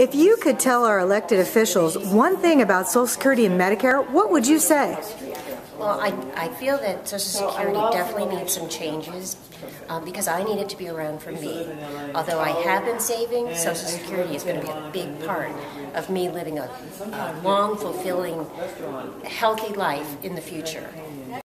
If you could tell our elected officials one thing about Social Security and Medicare, what would you say? Well, I, I feel that Social Security definitely needs some changes um, because I need it to be around for me. Although I have been saving, Social Security is going to be a big part of me living a, a long, fulfilling, healthy life in the future.